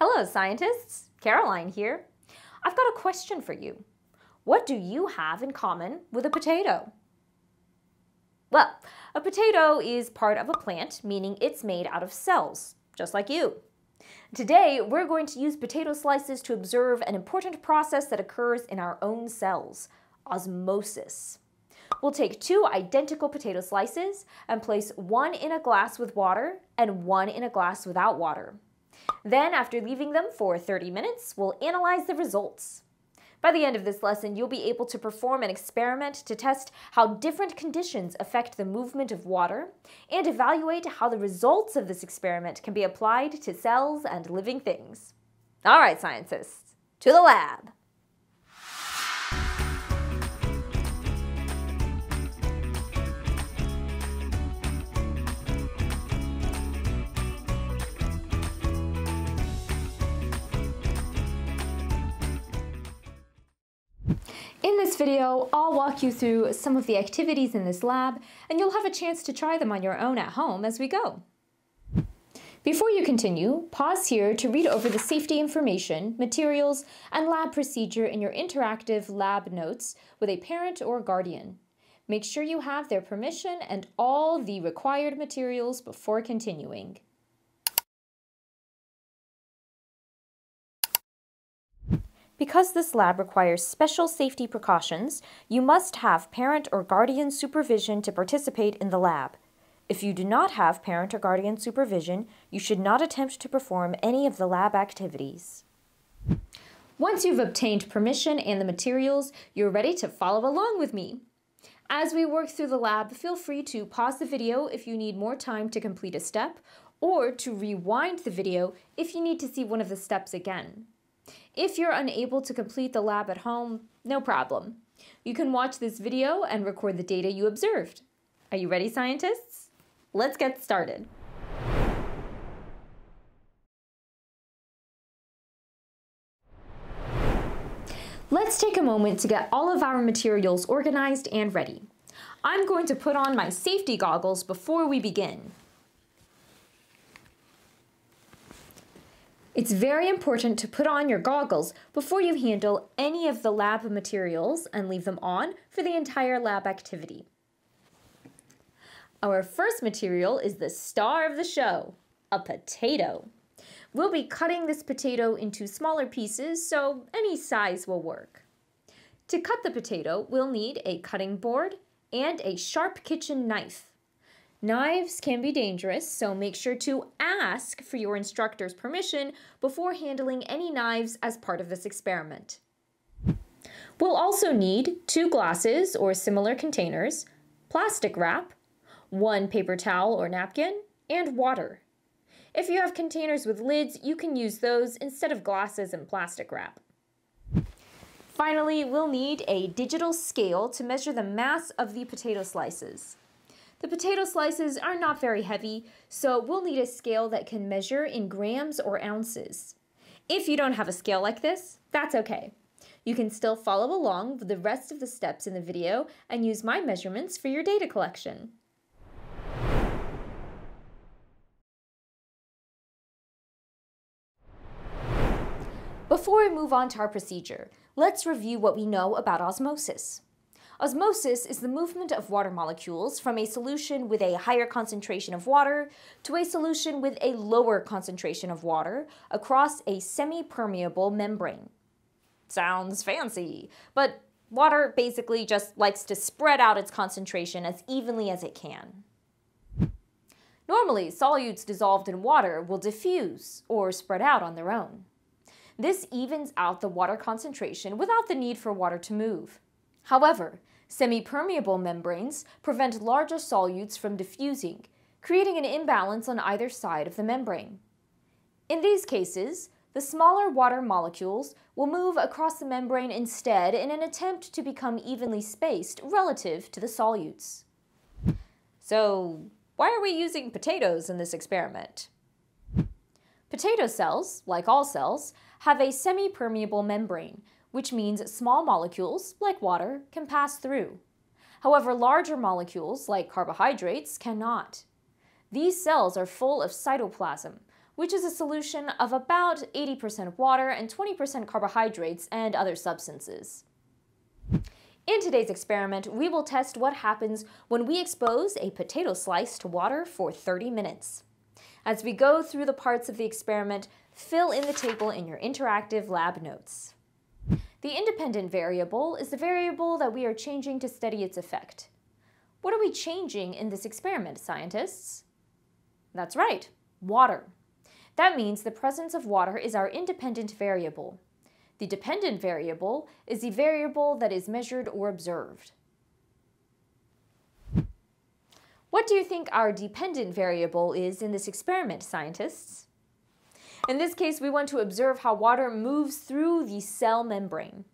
Hello, scientists. Caroline here. I've got a question for you. What do you have in common with a potato? Well, a potato is part of a plant, meaning it's made out of cells, just like you. Today, we're going to use potato slices to observe an important process that occurs in our own cells, osmosis. We'll take two identical potato slices and place one in a glass with water and one in a glass without water. Then, after leaving them for 30 minutes, we'll analyze the results. By the end of this lesson, you'll be able to perform an experiment to test how different conditions affect the movement of water and evaluate how the results of this experiment can be applied to cells and living things. All right, scientists, to the lab. In this video, I'll walk you through some of the activities in this lab, and you'll have a chance to try them on your own at home as we go. Before you continue, pause here to read over the safety information, materials, and lab procedure in your interactive lab notes with a parent or guardian. Make sure you have their permission and all the required materials before continuing. Because this lab requires special safety precautions, you must have parent or guardian supervision to participate in the lab. If you do not have parent or guardian supervision, you should not attempt to perform any of the lab activities. Once you've obtained permission and the materials, you're ready to follow along with me. As we work through the lab, feel free to pause the video if you need more time to complete a step, or to rewind the video if you need to see one of the steps again. If you're unable to complete the lab at home, no problem. You can watch this video and record the data you observed. Are you ready, scientists? Let's get started. Let's take a moment to get all of our materials organized and ready. I'm going to put on my safety goggles before we begin. It's very important to put on your goggles before you handle any of the lab materials and leave them on for the entire lab activity. Our first material is the star of the show, a potato. We'll be cutting this potato into smaller pieces, so any size will work. To cut the potato, we'll need a cutting board and a sharp kitchen knife. Knives can be dangerous, so make sure to ask for your instructor's permission before handling any knives as part of this experiment. We'll also need two glasses or similar containers, plastic wrap, one paper towel or napkin, and water. If you have containers with lids, you can use those instead of glasses and plastic wrap. Finally, we'll need a digital scale to measure the mass of the potato slices. The potato slices are not very heavy, so we'll need a scale that can measure in grams or ounces. If you don't have a scale like this, that's okay. You can still follow along with the rest of the steps in the video and use my measurements for your data collection. Before we move on to our procedure, let's review what we know about osmosis. Osmosis is the movement of water molecules from a solution with a higher concentration of water to a solution with a lower concentration of water across a semi-permeable membrane. Sounds fancy, but water basically just likes to spread out its concentration as evenly as it can. Normally, solutes dissolved in water will diffuse or spread out on their own. This evens out the water concentration without the need for water to move. However, semi-permeable membranes prevent larger solutes from diffusing, creating an imbalance on either side of the membrane. In these cases, the smaller water molecules will move across the membrane instead in an attempt to become evenly spaced relative to the solutes. So, why are we using potatoes in this experiment? Potato cells, like all cells, have a semi-permeable membrane, which means small molecules, like water, can pass through. However, larger molecules, like carbohydrates, cannot. These cells are full of cytoplasm, which is a solution of about 80% water and 20% carbohydrates and other substances. In today's experiment, we will test what happens when we expose a potato slice to water for 30 minutes. As we go through the parts of the experiment, fill in the table in your interactive lab notes. The independent variable is the variable that we are changing to study its effect. What are we changing in this experiment, scientists? That's right, water. That means the presence of water is our independent variable. The dependent variable is the variable that is measured or observed. What do you think our dependent variable is in this experiment, scientists? In this case, we want to observe how water moves through the cell membrane.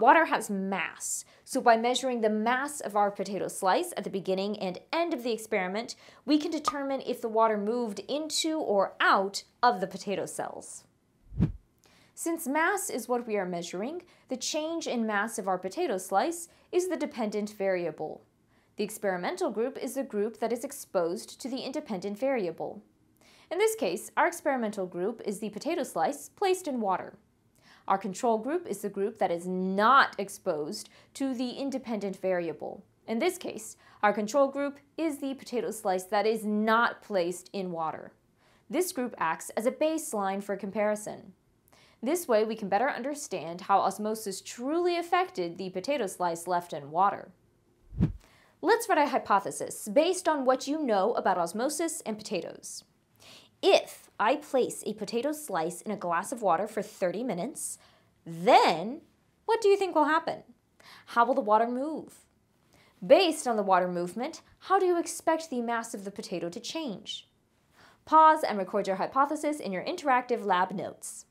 Water has mass, so by measuring the mass of our potato slice at the beginning and end of the experiment, we can determine if the water moved into or out of the potato cells. Since mass is what we are measuring, the change in mass of our potato slice is the dependent variable. The experimental group is the group that is exposed to the independent variable. In this case, our experimental group is the potato slice placed in water. Our control group is the group that is not exposed to the independent variable. In this case, our control group is the potato slice that is not placed in water. This group acts as a baseline for comparison. This way we can better understand how osmosis truly affected the potato slice left in water. Let's write a hypothesis based on what you know about osmosis and potatoes. If I place a potato slice in a glass of water for 30 minutes, then what do you think will happen? How will the water move? Based on the water movement, how do you expect the mass of the potato to change? Pause and record your hypothesis in your interactive lab notes.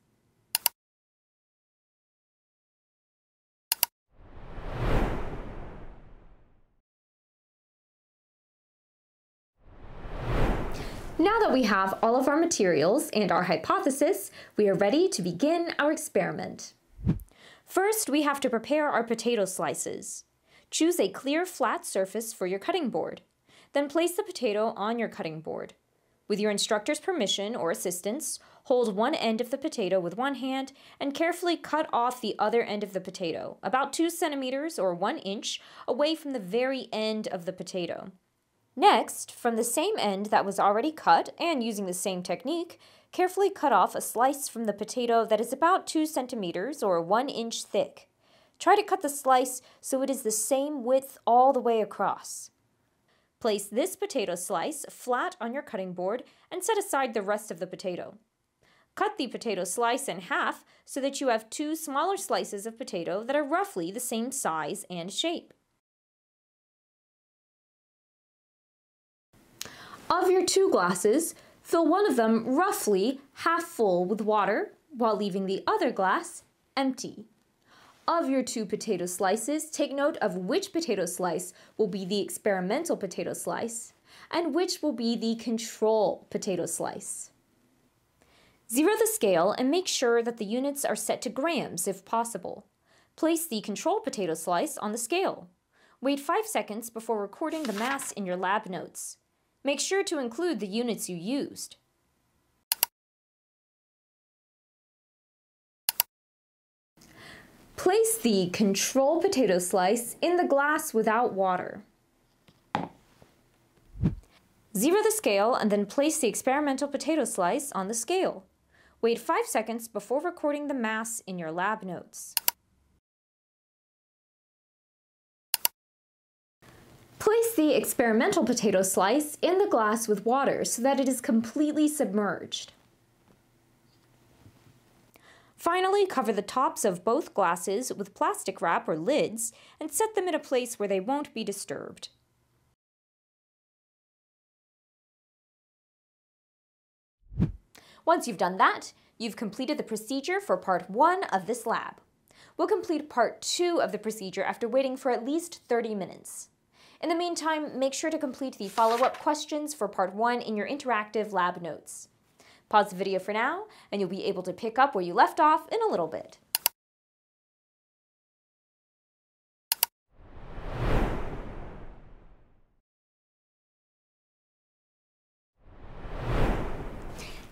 Now that we have all of our materials and our hypothesis, we are ready to begin our experiment. First, we have to prepare our potato slices. Choose a clear flat surface for your cutting board. Then place the potato on your cutting board. With your instructor's permission or assistance, hold one end of the potato with one hand and carefully cut off the other end of the potato, about 2 centimeters or 1 inch away from the very end of the potato. Next, from the same end that was already cut, and using the same technique, carefully cut off a slice from the potato that is about 2 centimeters or 1 inch thick. Try to cut the slice so it is the same width all the way across. Place this potato slice flat on your cutting board and set aside the rest of the potato. Cut the potato slice in half so that you have two smaller slices of potato that are roughly the same size and shape. Of your two glasses, fill one of them roughly half full with water while leaving the other glass empty. Of your two potato slices, take note of which potato slice will be the experimental potato slice and which will be the control potato slice. Zero the scale and make sure that the units are set to grams if possible. Place the control potato slice on the scale. Wait 5 seconds before recording the mass in your lab notes. Make sure to include the units you used. Place the control potato slice in the glass without water. Zero the scale and then place the experimental potato slice on the scale. Wait 5 seconds before recording the mass in your lab notes. Place the experimental potato slice in the glass with water so that it is completely submerged. Finally, cover the tops of both glasses with plastic wrap or lids and set them in a place where they won't be disturbed. Once you've done that, you've completed the procedure for part one of this lab. We'll complete part two of the procedure after waiting for at least 30 minutes. In the meantime, make sure to complete the follow-up questions for part one in your interactive lab notes. Pause the video for now, and you'll be able to pick up where you left off in a little bit.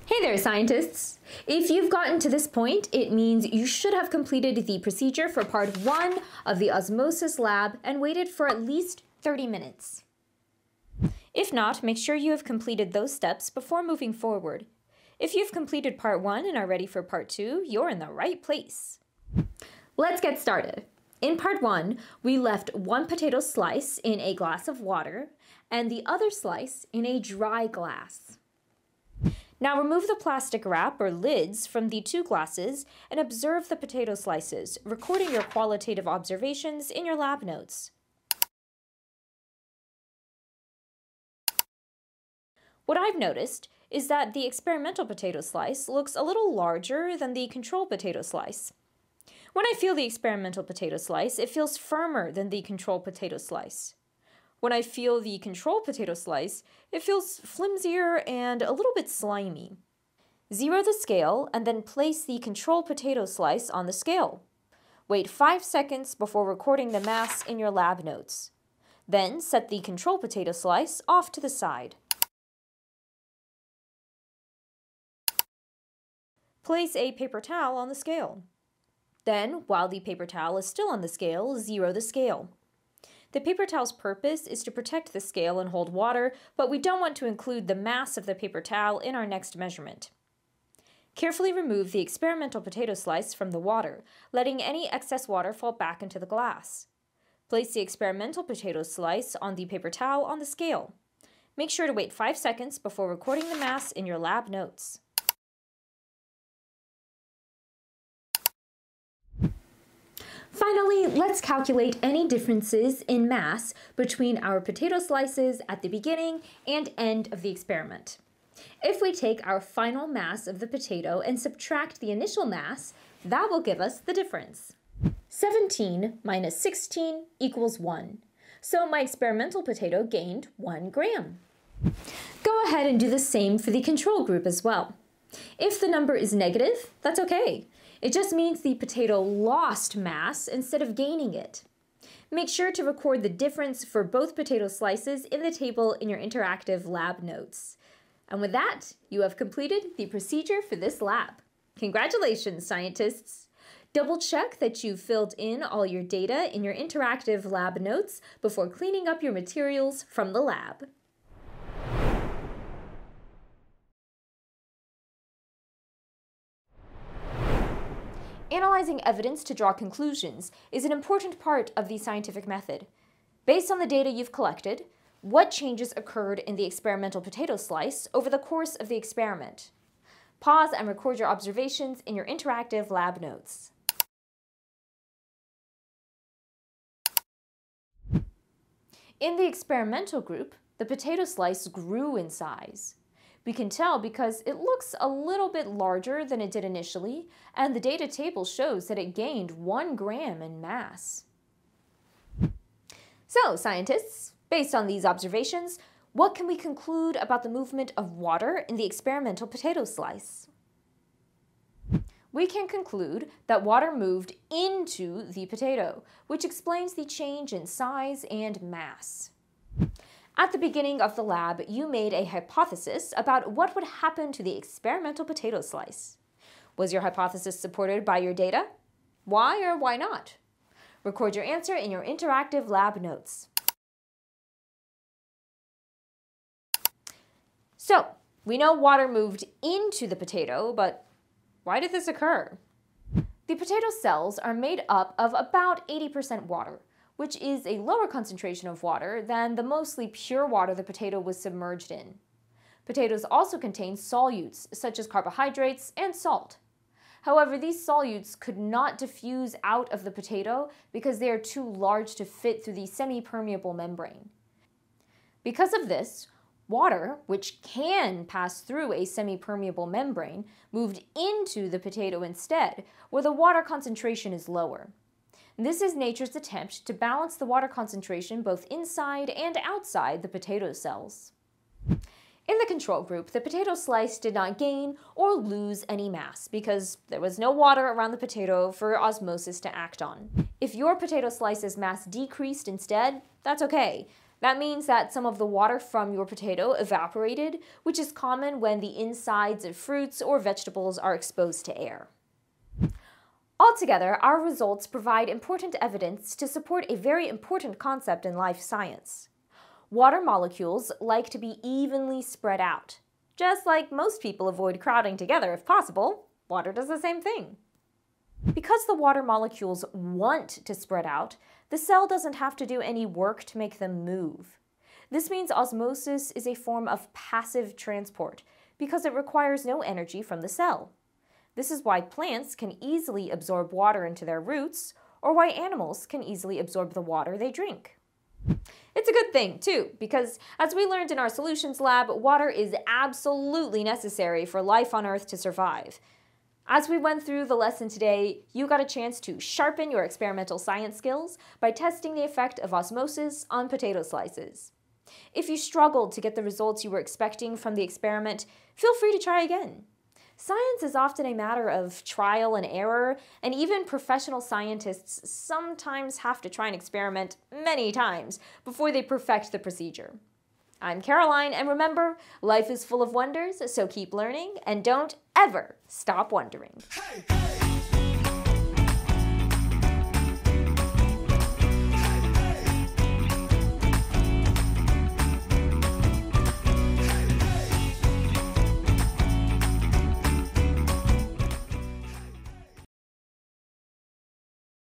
Hey there, scientists! If you've gotten to this point, it means you should have completed the procedure for part one of the osmosis lab and waited for at least 30 minutes. If not, make sure you have completed those steps before moving forward. If you've completed part one and are ready for part two, you're in the right place. Let's get started. In part one, we left one potato slice in a glass of water and the other slice in a dry glass. Now remove the plastic wrap or lids from the two glasses and observe the potato slices, recording your qualitative observations in your lab notes. What I've noticed is that the experimental potato slice looks a little larger than the control potato slice. When I feel the experimental potato slice, it feels firmer than the control potato slice. When I feel the control potato slice, it feels flimsier and a little bit slimy. Zero the scale and then place the control potato slice on the scale. Wait 5 seconds before recording the mass in your lab notes. Then set the control potato slice off to the side. Place a paper towel on the scale. Then, while the paper towel is still on the scale, zero the scale. The paper towel's purpose is to protect the scale and hold water, but we don't want to include the mass of the paper towel in our next measurement. Carefully remove the experimental potato slice from the water, letting any excess water fall back into the glass. Place the experimental potato slice on the paper towel on the scale. Make sure to wait 5 seconds before recording the mass in your lab notes. Finally, let's calculate any differences in mass between our potato slices at the beginning and end of the experiment. If we take our final mass of the potato and subtract the initial mass, that will give us the difference. 17 minus 16 equals 1. So my experimental potato gained 1 gram. Go ahead and do the same for the control group as well. If the number is negative, that's okay. It just means the potato lost mass instead of gaining it. Make sure to record the difference for both potato slices in the table in your interactive lab notes. And with that, you have completed the procedure for this lab. Congratulations, scientists! Double check that you've filled in all your data in your interactive lab notes before cleaning up your materials from the lab. Analyzing evidence to draw conclusions is an important part of the scientific method. Based on the data you've collected, what changes occurred in the experimental potato slice over the course of the experiment? Pause and record your observations in your interactive lab notes. In the experimental group, the potato slice grew in size. We can tell because it looks a little bit larger than it did initially, and the data table shows that it gained one gram in mass. So, scientists, based on these observations, what can we conclude about the movement of water in the experimental potato slice? We can conclude that water moved into the potato, which explains the change in size and mass. At the beginning of the lab, you made a hypothesis about what would happen to the experimental potato slice. Was your hypothesis supported by your data? Why or why not? Record your answer in your interactive lab notes. So, we know water moved into the potato, but why did this occur? The potato cells are made up of about 80% water, which is a lower concentration of water than the mostly pure water the potato was submerged in. Potatoes also contain solutes, such as carbohydrates and salt. However, these solutes could not diffuse out of the potato because they are too large to fit through the semi-permeable membrane. Because of this, water, which can pass through a semi-permeable membrane, moved into the potato instead, where the water concentration is lower. This is nature's attempt to balance the water concentration both inside and outside the potato cells. In the control group, the potato slice did not gain or lose any mass because there was no water around the potato for osmosis to act on. If your potato slice's mass decreased instead, that's okay. That means that some of the water from your potato evaporated, which is common when the insides of fruits or vegetables are exposed to air. Altogether, our results provide important evidence to support a very important concept in life science. Water molecules like to be evenly spread out. Just like most people avoid crowding together if possible, water does the same thing. Because the water molecules want to spread out, the cell doesn't have to do any work to make them move. This means osmosis is a form of passive transport because it requires no energy from the cell. This is why plants can easily absorb water into their roots, or why animals can easily absorb the water they drink. It's a good thing, too, because as we learned in our solutions lab, water is absolutely necessary for life on Earth to survive. As we went through the lesson today, you got a chance to sharpen your experimental science skills by testing the effect of osmosis on potato slices. If you struggled to get the results you were expecting from the experiment, feel free to try again. Science is often a matter of trial and error, and even professional scientists sometimes have to try and experiment many times before they perfect the procedure. I'm Caroline, and remember, life is full of wonders, so keep learning and don't ever stop wondering. Hey, hey.